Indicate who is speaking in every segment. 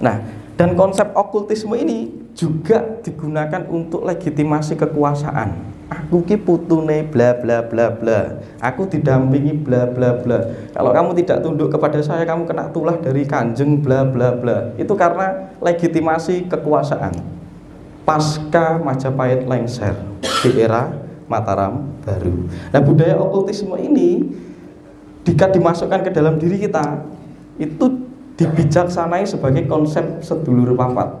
Speaker 1: Nah, dan konsep okultisme ini juga digunakan untuk legitimasi kekuasaan. Aku ki putune bla bla bla bla. Aku didampingi bla bla bla. Kalau kamu tidak tunduk kepada saya, kamu kena tulah dari kanjeng bla bla bla. Itu karena legitimasi kekuasaan. Pasca Majapahit lengser di era Mataram baru. Nah, budaya okultisme ini jika dimasukkan ke dalam diri kita, itu dibijaksanai sebagai konsep sedulur papat.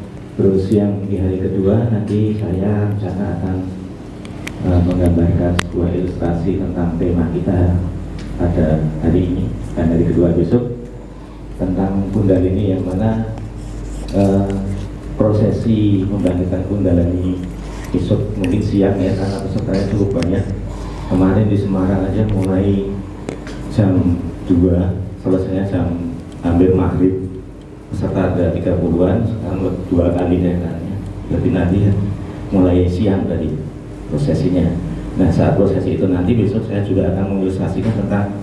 Speaker 2: terus yang di hari kedua nanti saya rencana akan uh, menggambarkan sebuah ilustrasi tentang tema kita pada hari ini dan hari kedua besok tentang Kundalini yang mana uh, prosesi membangkitkan Kundalini besok mungkin siang ya karena pesertanya cukup banyak. Kemarin di Semarang aja mulai jam 2 selesainya jam hampir maghrib peserta ada 30-an sekarang dua kali kayaknya berarti nanti ya, mulai siang tadi prosesinya. Nah saat prosesi itu nanti besok saya juga akan mengilustrasikan tentang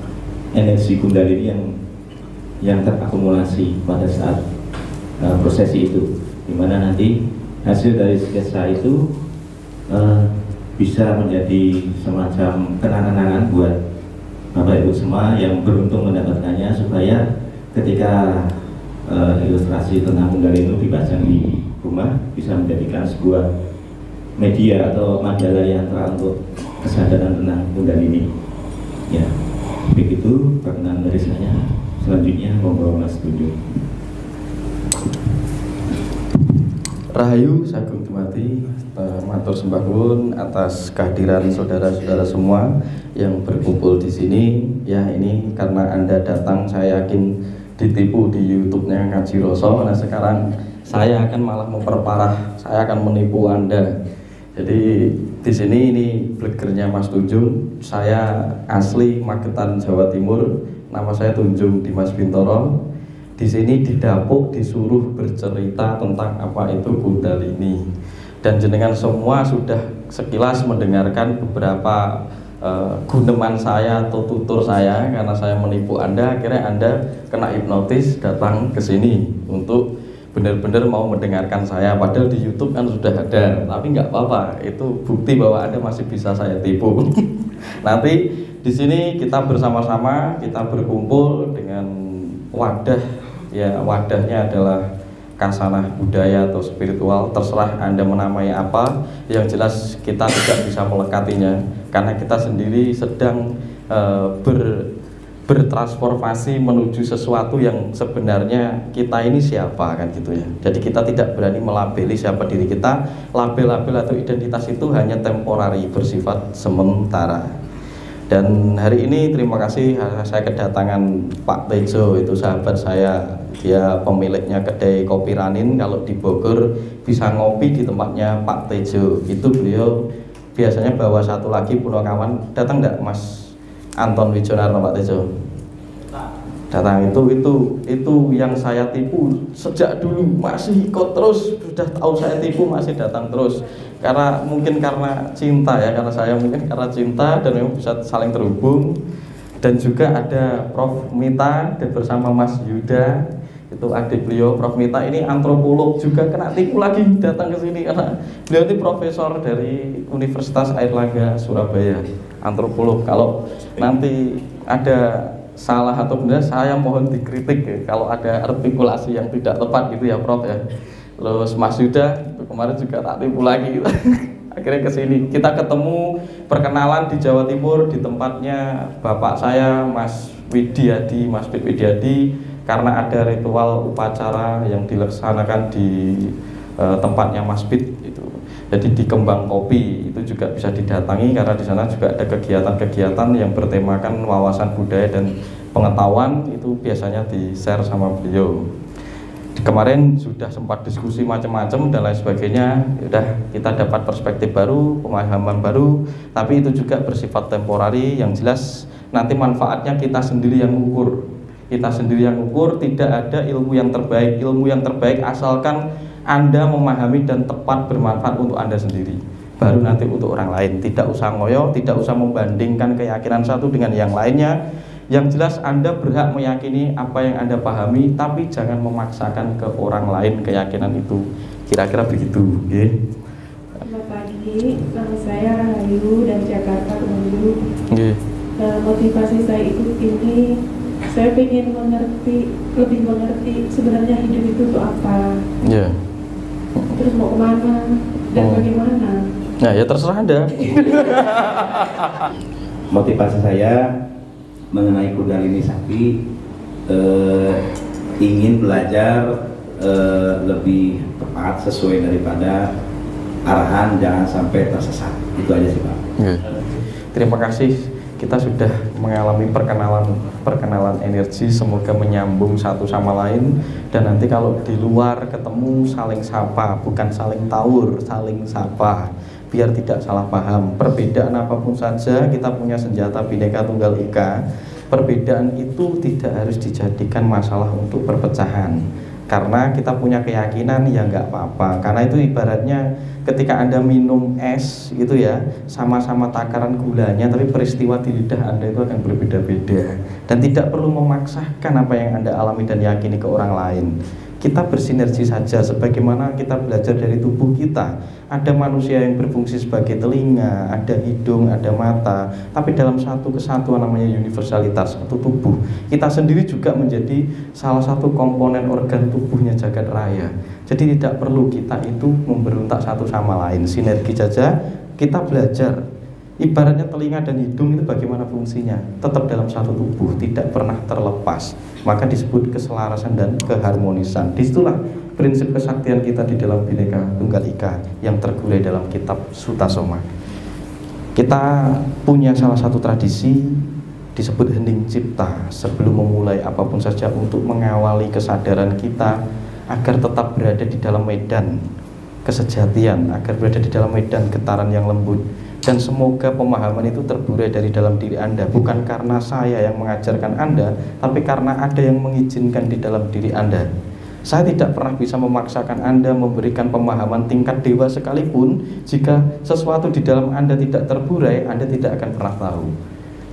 Speaker 2: energi kundalini yang yang terakumulasi pada saat uh, prosesi itu. Di mana nanti hasil dari sketsa itu uh, bisa menjadi semacam kenang-kenangan buat Bapak Ibu semua yang beruntung mendapatkannya supaya ketika uh, ilustrasi tentang Kundalini itu dipajang di rumah bisa menjadikan sebuah media atau majalah yang terang untuk kesadaran tentang Kundalini. Ya, begitu perkenalan dari saya. Selanjutnya monggo Mas Tunjuk.
Speaker 1: Rahayu Sagung Dumati uh, Matur Sembahun atas kehadiran saudara-saudara semua yang berkumpul di sini ya ini karena anda datang saya yakin ditipu di YouTube-nya Ngaji Roso nah sekarang saya akan malah memperparah saya akan menipu anda. Jadi di sini ini blegernya Mas Tunjung. Saya asli Magetan Jawa Timur. Nama saya Tunjung Dimas Bintoro. Di sini didapuk disuruh bercerita tentang apa itu kundalini dan jenengan semua sudah sekilas mendengarkan beberapa uh, guneman saya atau tutur saya karena saya menipu anda akhirnya anda kena hipnotis datang ke sini untuk benar-benar mau mendengarkan saya. Padahal di YouTube kan sudah ada tapi nggak apa-apa. Itu bukti bahwa anda masih bisa saya tipu. Nanti di sini kita bersama-sama kita berkumpul dengan wadah. Ya wadahnya adalah kasanah budaya atau spiritual. Terserah anda menamai apa. Yang jelas kita tidak bisa melekatinya karena kita sendiri sedang uh, ber bertransformasi menuju sesuatu yang sebenarnya kita ini siapa kan gitu ya. Jadi kita tidak berani melabeli siapa diri kita. Label-label atau identitas itu hanya temporari, bersifat sementara. Dan hari ini terima kasih saya kedatangan Pak Tejo itu sahabat saya dia pemiliknya kedai kopi Ranin kalau di Bogor bisa ngopi di tempatnya Pak Tejo itu beliau biasanya bawa satu lagi pulau kawan. Datang enggak Mas? Anton Wijonarno Pak Tejo? Datang. Itu itu itu yang saya tipu sejak dulu. Masih ikut terus. Sudah tahu saya tipu masih datang terus. Karena mungkin karena cinta ya karena saya mungkin karena cinta dan memang bisa saling terhubung. Dan juga ada Prof. Mita dan bersama Mas Yuda itu adik beliau Prof. Mita ini antropolog juga kena tipu lagi datang ke sini karena beliau ini profesor dari Universitas Airlangga Surabaya antropolog. Kalau nanti ada salah atau benar saya mohon dikritik ya kalau ada artikulasi yang tidak tepat gitu ya Prof ya. Terus Mas Yuda kemarin juga tak tipu lagi. Gitu. akhirnya ke sini. Kita ketemu perkenalan di Jawa Timur di tempatnya bapak saya Mas Widiadi Mas Widiadi karena ada ritual upacara yang dilaksanakan di uh, tempatnya masjid itu. Jadi di Kembang Kopi itu juga bisa didatangi karena di sana juga ada kegiatan-kegiatan yang bertemakan wawasan budaya dan pengetahuan itu biasanya di share sama beliau. Kemarin sudah sempat diskusi macam-macam dan lain sebagainya. Sudah kita dapat perspektif baru, pemahaman baru, tapi itu juga bersifat temporari yang jelas nanti manfaatnya kita sendiri yang mengukur kita sendiri yang ukur tidak ada ilmu yang terbaik ilmu yang terbaik asalkan anda memahami dan tepat bermanfaat untuk anda sendiri baru nanti untuk orang lain tidak usah ngoyo tidak usah membandingkan keyakinan satu dengan yang lainnya yang jelas anda berhak meyakini apa yang anda pahami tapi jangan memaksakan ke orang lain keyakinan itu kira-kira begitu
Speaker 3: okay? Selamat pagi, nama saya Rahayu dari Jakarta Kemenlu. Okay. Nah, motivasi saya ikut ini saya ingin mengerti lebih mengerti sebenarnya hidup itu tuh apa
Speaker 1: yeah.
Speaker 3: terus mau ke mana dan oh. bagaimana
Speaker 1: nah ya terserah anda
Speaker 2: motivasi saya mengenai kundalini sakti eh, ingin belajar eh, lebih tepat sesuai daripada arahan jangan sampai tersesat itu aja sih pak yeah.
Speaker 1: terima kasih kita sudah mengalami perkenalan perkenalan energi semoga menyambung satu sama lain. Dan nanti kalau di luar ketemu saling sapa bukan saling tawur saling sapa biar tidak salah paham. Perbedaan apa pun saja kita punya senjata bineka tunggal ika. Perbedaan itu tidak harus dijadikan masalah untuk perpecahan karena kita punya keyakinan ya nggak apa-apa. Karena itu ibaratnya ketika anda minum es gitu ya sama-sama takaran gulanya tapi peristiwa di lidah anda itu akan berbeda-beda. Dan tidak perlu memaksakan apa yang anda alami dan yakini ke orang lain. Kita bersinergi saja sebagaimana kita belajar dari tubuh kita ada manusia yang berfungsi sebagai telinga ada hidung, ada mata tapi dalam satu kesatuan namanya universalitas satu tubuh kita sendiri juga menjadi salah satu komponen organ tubuhnya jagat raya jadi tidak perlu kita itu memberontak satu sama lain sinergi saja kita belajar Ibaratnya telinga dan hidung itu bagaimana fungsinya? Tetap dalam satu tubuh, tidak pernah terlepas. Maka disebut keselarasan dan keharmonisan. Di situlah prinsip kesaktian kita di dalam Bhinneka Tunggal Ika yang tergulai dalam kitab Sutasoma. Kita punya salah satu tradisi disebut hening cipta. Sebelum memulai apa pun saja untuk mengawali kesadaran kita agar tetap berada di dalam medan kesejatian, agar berada di dalam medan getaran yang lembut. Dan semoga pemahaman itu terburai dari dalam diri Anda. Bukan karena saya yang mengajarkan Anda tapi karena ada yang mengizinkan di dalam diri Anda saya tidak pernah bisa memaksakan Anda memberikan pemahaman tingkat dewa sekalipun jika sesuatu di dalam Anda tidak terburai Anda tidak akan pernah tahu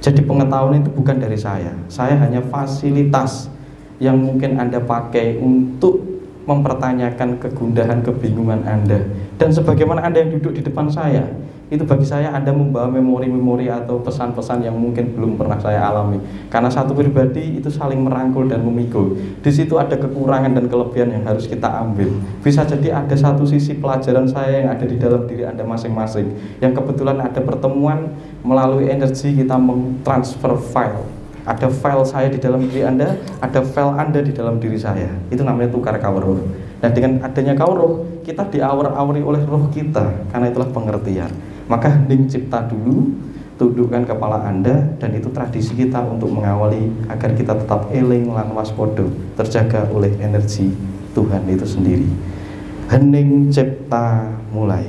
Speaker 1: jadi pengetahuan itu bukan dari saya saya hanya fasilitas yang mungkin Anda pakai untuk mempertanyakan kegundahan, kebingungan Anda. Dan sebagaimana Anda yang duduk di depan saya, itu bagi saya Anda membawa memori-memori atau pesan-pesan yang mungkin belum pernah saya alami. Karena satu pribadi itu saling merangkul dan memikul. Di situ ada kekurangan dan kelebihan yang harus kita ambil. Bisa jadi ada satu sisi pelajaran saya yang ada di dalam diri Anda masing-masing. Yang kebetulan ada pertemuan melalui energi kita mentransfer file. Ada file saya di dalam diri Anda, ada file Anda di dalam diri saya. Itu namanya tukar kawruh. Nah dengan adanya kawruh, kita diawar-awari oleh roh kita, karena itulah pengertian maka hening cipta dulu tundukkan kepala anda dan itu tradisi kita untuk mengawali agar kita tetap eling lan waspodo terjaga oleh energi Tuhan itu sendiri. Hening cipta mulai.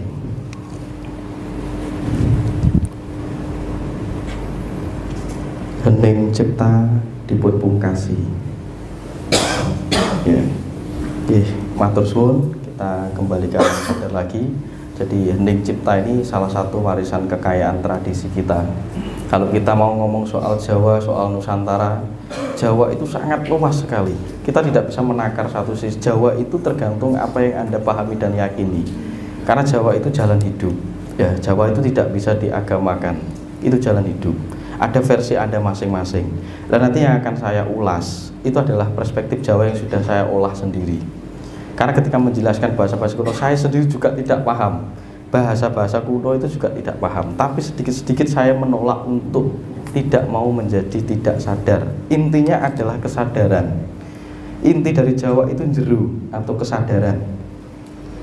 Speaker 1: Hening cipta dibuat pungkasi. Ya. Oke, matur suwun kita kembalikan lagi jadi hening cipta ini salah satu warisan kekayaan tradisi kita. Kalau kita mau ngomong soal Jawa, soal Nusantara, Jawa itu sangat luas sekali. Kita tidak bisa menakar satu sisi. Jawa itu tergantung apa yang Anda pahami dan yakini. Karena Jawa itu jalan hidup. Ya, Jawa itu tidak bisa diagamakan. Itu jalan hidup. Ada versi Anda masing-masing. Dan nanti yang akan saya ulas itu adalah perspektif Jawa yang sudah saya olah sendiri. Karena ketika menjelaskan bahasa-bahasa kuno, saya sendiri juga tidak paham. Bahasa-bahasa kuno itu juga tidak paham. Tapi sedikit-sedikit saya menolak untuk tidak mau menjadi tidak sadar. Intinya adalah kesadaran. Inti dari Jawa itu jeru atau kesadaran.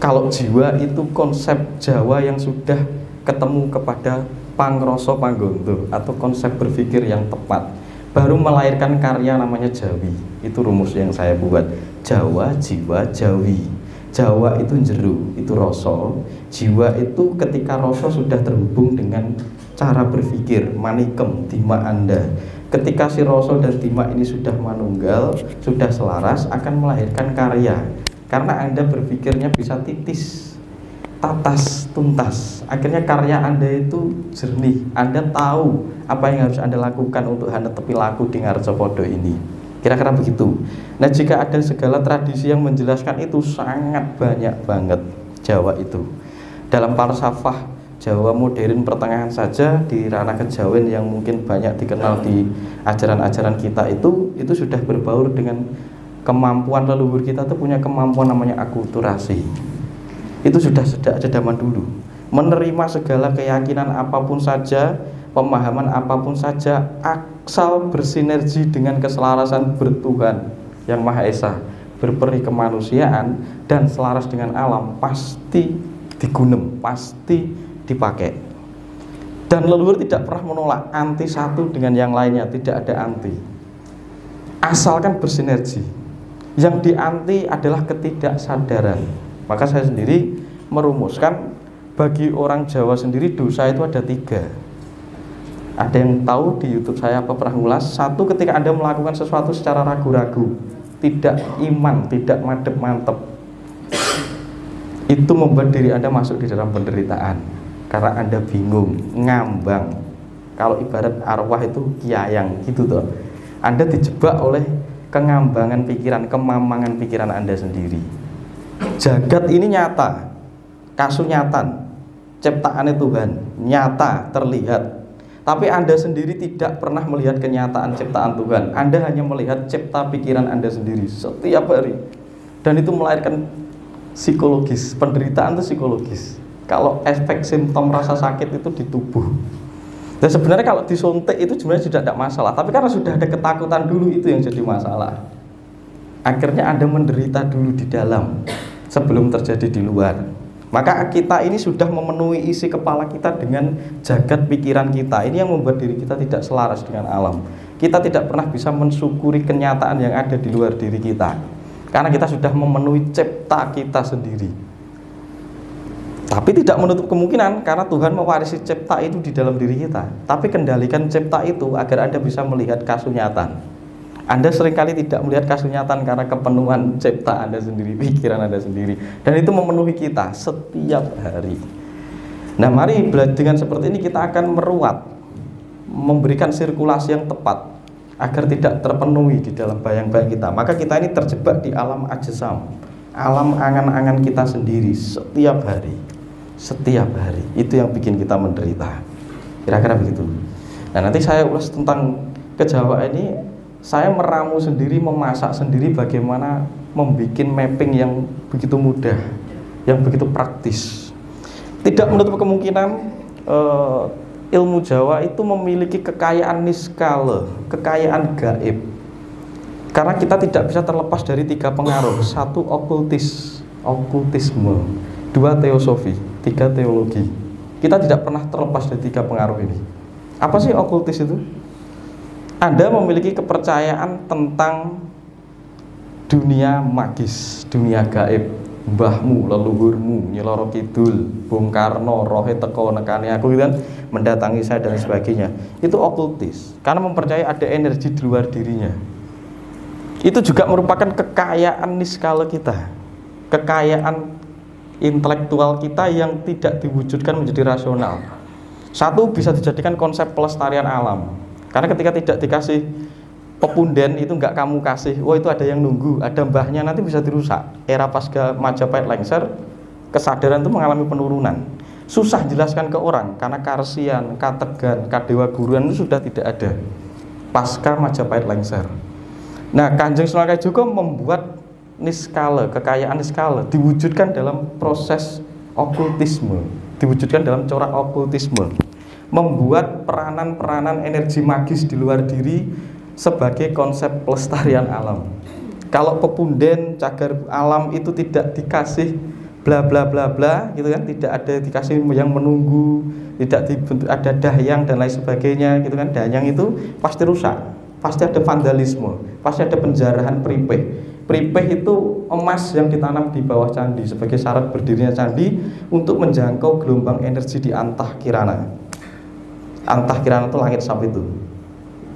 Speaker 1: Kalau jiwa itu konsep Jawa yang sudah ketemu kepada pangroso panggonto atau konsep berpikir yang tepat baru melahirkan karya namanya Jawi. Itu rumus yang saya buat. Jawa jiwa Jawi. Jawa itu jeru itu rosol jiwa itu ketika rosol sudah terhubung dengan cara berpikir manikem dima anda. Ketika si roso dan dima ini sudah manunggal sudah selaras akan melahirkan karya. Karena anda berpikirnya bisa titis tatas tuntas. Akhirnya karya anda itu jernih. Anda tahu apa yang harus anda lakukan untuk anda tepi laku di ngarjopodo ini. Kira-kira begitu. Nah jika ada segala tradisi yang menjelaskan itu sangat banyak banget Jawa itu. Dalam falsafah Jawa modern pertengahan saja di ranah kejawen yang mungkin banyak dikenal di ajaran-ajaran kita itu itu sudah berbaur dengan kemampuan leluhur kita itu punya kemampuan namanya akulturasi itu sudah sejak zaman dulu. Menerima segala keyakinan apa pun saja pemahaman apa pun saja asal bersinergi dengan keselarasan bertuhan yang Maha Esa berperi kemanusiaan dan selaras dengan alam pasti digunem pasti dipakai. Dan leluhur tidak pernah menolak anti satu dengan yang lainnya tidak ada anti. Asalkan bersinergi. Yang dianti adalah ketidaksadaran maka saya sendiri merumuskan bagi orang Jawa sendiri dosa itu ada tiga ada yang tahu di YouTube saya apa pernah ngulas satu ketika anda melakukan sesuatu secara ragu-ragu tidak iman tidak madep mantep itu membuat diri anda masuk di dalam penderitaan karena Anda bingung, ngambang. Kalau ibarat arwah itu kiayang gitu tuh. Anda dijebak oleh kengambangan pikiran, kemamangan pikiran Anda sendiri. Jagat ini nyata, kasunyatan, ciptaan Tuhan, nyata, terlihat. Tapi Anda sendiri tidak pernah melihat kenyataan ciptaan Tuhan. Anda hanya melihat cipta pikiran Anda sendiri setiap hari. Dan itu melahirkan psikologis, penderitaan itu psikologis kalau efek simptom rasa sakit itu di tubuh. Dan sebenarnya kalau disuntik itu sebenarnya sudah tidak masalah, tapi karena sudah ada ketakutan dulu itu yang jadi masalah. Akhirnya Anda menderita dulu di dalam sebelum terjadi di luar. Maka kita ini sudah memenuhi isi kepala kita dengan jagat pikiran kita. Ini yang membuat diri kita tidak selaras dengan alam. Kita tidak pernah bisa mensyukuri kenyataan yang ada di luar diri kita. Karena kita sudah memenuhi cipta kita sendiri. Tapi tidak menutup kemungkinan karena Tuhan mewarisi cipta itu di dalam diri kita. Tapi kendalikan cipta itu agar Anda bisa melihat kasunyatan. Anda sering kali tidak melihat kasunyatan karena kepenuhan cipta Anda sendiri, pikiran Anda sendiri. Dan itu memenuhi kita setiap hari. Nah mari dengan seperti ini kita akan meruat, memberikan sirkulasi yang tepat agar tidak terpenuhi di dalam bayang-bayang kita. Maka kita ini terjebak di alam ajsam, alam angan-angan kita sendiri setiap hari setiap hari itu yang bikin kita menderita kira-kira begitu nah nanti saya ulas tentang kejawa ini saya meramu sendiri memasak sendiri bagaimana membuat mapping yang begitu mudah yang begitu praktis tidak menutup kemungkinan uh, ilmu Jawa itu memiliki kekayaan niskala kekayaan gaib karena kita tidak bisa terlepas dari tiga pengaruh satu okultis okultisme dua teosofi tiga teologi. Kita tidak pernah terlepas dari tiga pengaruh ini. Apa sih okultis itu? Anda memiliki kepercayaan tentang dunia magis, dunia gaib, mbahmu, leluhurmu, nyeloro kidul, Bung Karno, rohe teko nekani aku gitu kan, mendatangi saya dan sebagainya. Itu okultis, karena mempercayai ada energi di luar dirinya. Itu juga merupakan kekayaan niskala kita, kekayaan intelektual kita yang tidak diwujudkan menjadi rasional. Satu bisa dijadikan konsep pelestarian alam. Karena ketika tidak dikasih pepunden itu nggak kamu kasih, wah itu ada yang nunggu, ada mbahnya nanti bisa dirusak. Era pasca Majapahit lengser, kesadaran itu mengalami penurunan. Susah jelaskan ke orang karena karsian, kategan, kadewa guruan itu sudah tidak ada. Pasca Majapahit lengser. Nah, Kanjeng Sunan Kalijogo membuat niskala, kekayaan niskala diwujudkan dalam proses okultisme, diwujudkan dalam corak okultisme. Membuat peranan-peranan energi magis di luar diri sebagai konsep pelestarian alam. Kalau pepunden cagar alam itu tidak dikasih bla bla bla bla gitu kan, tidak ada dikasih yang menunggu, tidak dibentuk ada dahyang dan lain sebagainya gitu kan. Dahyang itu pasti rusak pasti ada vandalisme, pasti ada penjarahan peripeh. Peripeh itu emas yang ditanam di bawah candi sebagai syarat berdirinya candi untuk menjangkau gelombang energi di antah kirana. Antah kirana itu langit sapi itu.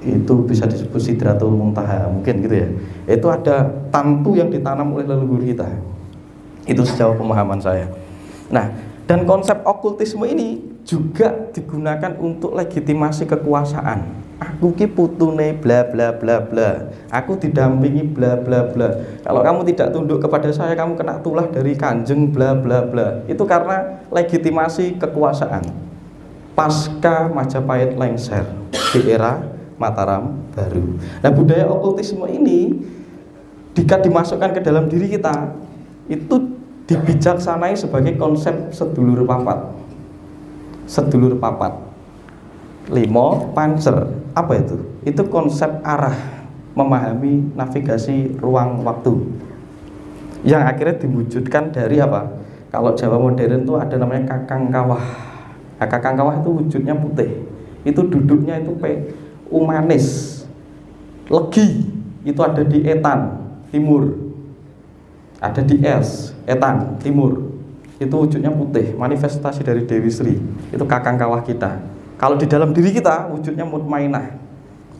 Speaker 1: Itu bisa disebut sidratul muntaha mungkin gitu ya. Itu ada tantu yang ditanam oleh leluhur kita. Itu sejauh pemahaman saya. Nah, dan konsep okultisme ini juga digunakan untuk legitimasi kekuasaan aku ki putune bla bla bla bla aku didampingi bla bla bla kalau kamu tidak tunduk kepada saya kamu kena tulah dari kanjeng bla bla bla itu karena legitimasi kekuasaan pasca Majapahit lengser di era Mataram baru nah budaya okultisme ini jika dimasukkan ke dalam diri kita itu dibijaksanai sebagai konsep sedulur papat sedulur papat limo pancer apa itu? Itu konsep arah memahami navigasi ruang waktu yang akhirnya diwujudkan dari apa? Kalau Jawa modern itu ada namanya kakang kawah. Nah, kakang kawah itu wujudnya putih. Itu duduknya itu umanis. Legi itu ada di Etan timur. Ada di Es Etan timur. Itu wujudnya putih, manifestasi dari Dewi Sri. Itu kakang kawah kita. Kalau di dalam diri kita wujudnya mutmainah,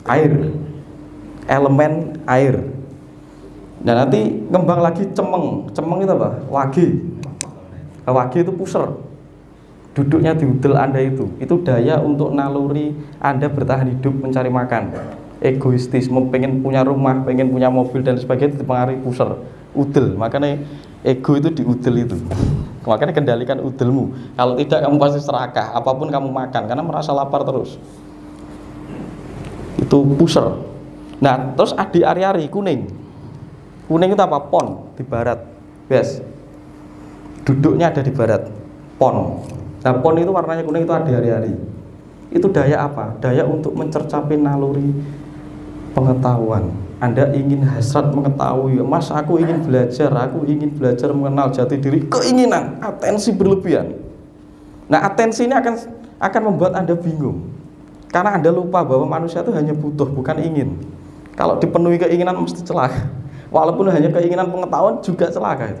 Speaker 1: air, elemen air. Dan nanti ngembang lagi cemeng, cemeng itu apa? Wagi. Wagi itu puser. Duduknya di udel Anda itu, itu daya untuk naluri Anda bertahan hidup mencari makan. Egoistis, pengen punya rumah, pengen punya mobil dan sebagainya dipengaruhi puser, udel. Makanya ego itu di udel itu. Makanya kendalikan udelmu. Kalau tidak kamu pasti serakah, apa pun kamu makan karena merasa lapar terus. Itu puser. Nah, terus adi ari-ari kuning. Kuning itu apa? Pon di barat. Yes. Duduknya ada di barat. Pon. Nah, pon itu warnanya kuning itu adi ari-ari. Itu daya apa? Daya untuk mencercapi naluri pengetahuan anda ingin hasrat mengetahui, Mas aku ingin belajar, aku ingin belajar mengenal jati diri, keinginan, atensi berlebihan. Nah atensi ini akan akan membuat Anda bingung. Karena Anda lupa bahwa manusia itu hanya butuh, bukan ingin. Kalau dipenuhi keinginan mesti celaka. Walaupun hanya keinginan pengetahuan juga celaka.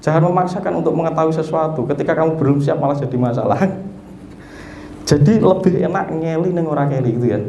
Speaker 1: Jangan memaksakan untuk mengetahui sesuatu. Ketika kamu belum siap malah jadi masalah. Jadi lebih enak ngeli neng orang ngeli gitu ya